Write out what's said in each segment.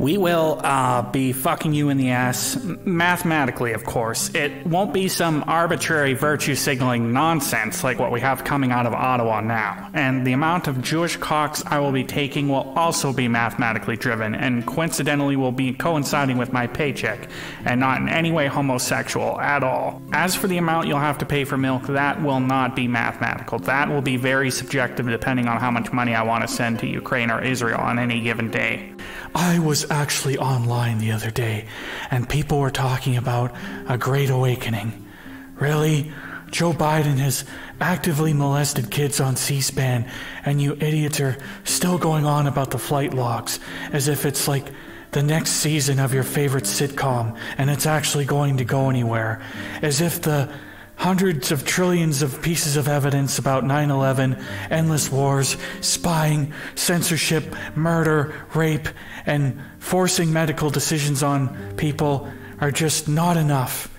We will uh, be fucking you in the ass, mathematically, of course. It won't be some arbitrary virtue signaling nonsense like what we have coming out of Ottawa now. And the amount of Jewish cocks I will be taking will also be mathematically driven, and coincidentally will be coinciding with my paycheck, and not in any way homosexual at all. As for the amount you'll have to pay for milk, that will not be mathematical. That will be very subjective depending on how much money I want to send to Ukraine or Israel on any given day. I was actually online the other day, and people were talking about a great awakening. Really? Joe Biden has actively molested kids on C SPAN, and you idiots are still going on about the flight logs as if it's like the next season of your favorite sitcom and it's actually going to go anywhere. As if the hundreds of trillions of pieces of evidence about 9 11, endless wars, spying, censorship, murder, rape, and forcing medical decisions on people are just not enough.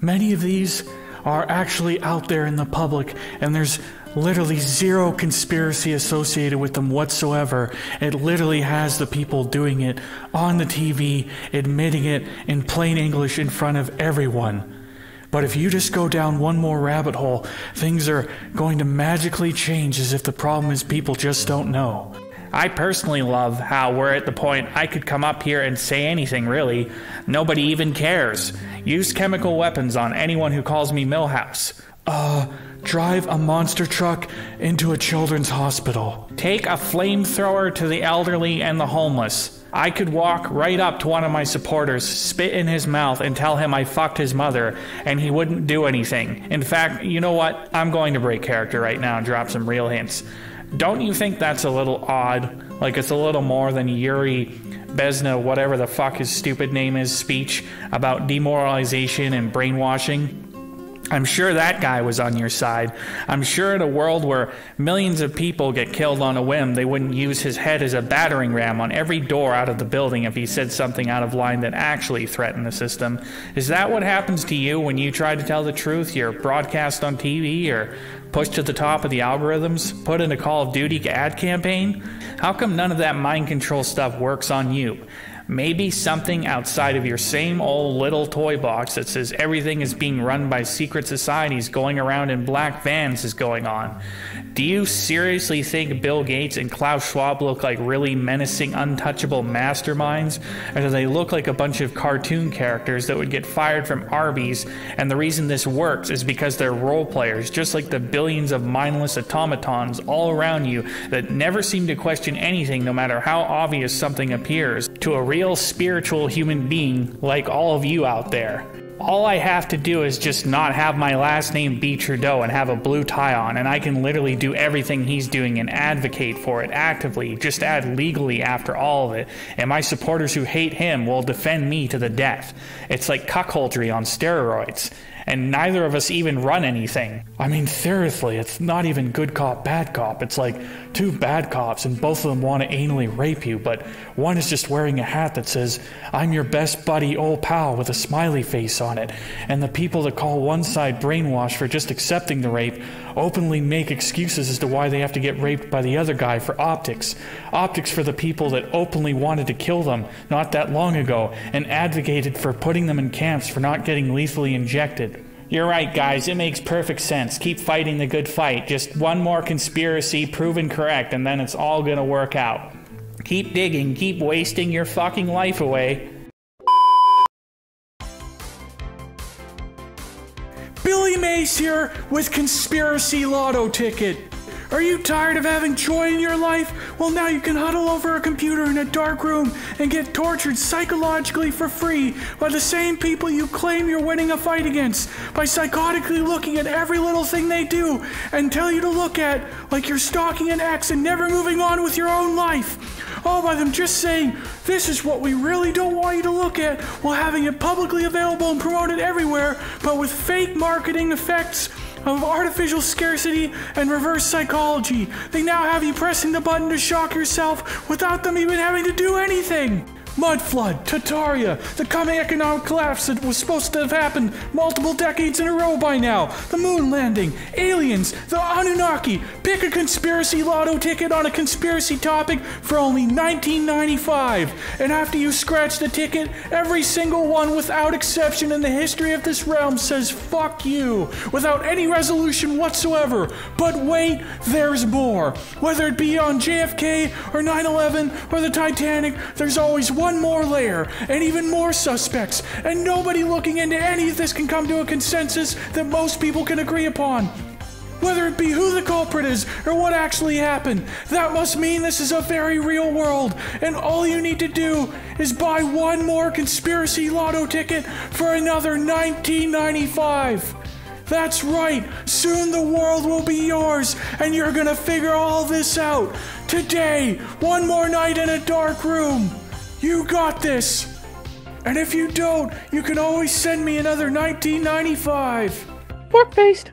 Many of these are actually out there in the public, and there's literally zero conspiracy associated with them whatsoever. It literally has the people doing it on the TV, admitting it in plain English in front of everyone. But if you just go down one more rabbit hole, things are going to magically change as if the problem is people just don't know. I personally love how we're at the point I could come up here and say anything, really. Nobody even cares. Use chemical weapons on anyone who calls me Milhouse. Uh, drive a monster truck into a children's hospital. Take a flamethrower to the elderly and the homeless. I could walk right up to one of my supporters, spit in his mouth, and tell him I fucked his mother, and he wouldn't do anything. In fact, you know what? I'm going to break character right now and drop some real hints. Don't you think that's a little odd? Like it's a little more than Yuri Bezna, whatever the fuck his stupid name is, speech about demoralization and brainwashing? I'm sure that guy was on your side. I'm sure in a world where millions of people get killed on a whim, they wouldn't use his head as a battering ram on every door out of the building if he said something out of line that actually threatened the system. Is that what happens to you when you try to tell the truth? You're broadcast on TV or pushed to the top of the algorithms, put in a Call of Duty ad campaign? How come none of that mind control stuff works on you? Maybe something outside of your same old little toy box that says everything is being run by secret societies going around in black vans is going on. Do you seriously think Bill Gates and Klaus Schwab look like really menacing, untouchable masterminds? Or do they look like a bunch of cartoon characters that would get fired from Arby's? And the reason this works is because they're role players, just like the billions of mindless automatons all around you that never seem to question anything no matter how obvious something appears to a real spiritual human being like all of you out there. All I have to do is just not have my last name be Trudeau and have a blue tie on, and I can literally do everything he's doing and advocate for it actively, just add legally after all of it. And my supporters who hate him will defend me to the death. It's like cuckoldry on steroids and neither of us even run anything. I mean, seriously, it's not even good cop, bad cop. It's like two bad cops, and both of them want to anally rape you, but one is just wearing a hat that says, I'm your best buddy, old pal, with a smiley face on it. And the people that call one side brainwashed for just accepting the rape openly make excuses as to why they have to get raped by the other guy for optics. Optics for the people that openly wanted to kill them not that long ago and advocated for putting them in camps for not getting lethally injected. You're right, guys. It makes perfect sense. Keep fighting the good fight. Just one more conspiracy proven correct, and then it's all gonna work out. Keep digging. Keep wasting your fucking life away. Billy Mays here with Conspiracy Lotto Ticket. Are you tired of having joy in your life? Well, now you can huddle over a computer in a dark room and get tortured psychologically for free by the same people you claim you're winning a fight against by psychotically looking at every little thing they do and tell you to look at like you're stalking an ex and never moving on with your own life. All by them just saying, this is what we really don't want you to look at while having it publicly available and promoted everywhere, but with fake marketing effects of artificial scarcity and reverse psychology. They now have you pressing the button to shock yourself without them even having to do anything. Mud flood, Tartaria, the coming economic collapse that was supposed to have happened multiple decades in a row by now, the moon landing, aliens, the Anunnaki. Pick a conspiracy lotto ticket on a conspiracy topic for only 1995. And after you scratch the ticket, every single one without exception in the history of this realm says fuck you without any resolution whatsoever. But wait, there's more. Whether it be on JFK or 9 11 or the Titanic, there's always one more layer and even more suspects. And nobody looking into any of this can come to a consensus that most people can agree upon. Whether it be who the culprit is or what actually happened, that must mean this is a very real world, and all you need to do is buy one more conspiracy lotto ticket for another 1995. That's right, soon the world will be yours, and you're gonna figure all this out. Today, one more night in a dark room. You got this. And if you don't, you can always send me another 1995. Pork paste.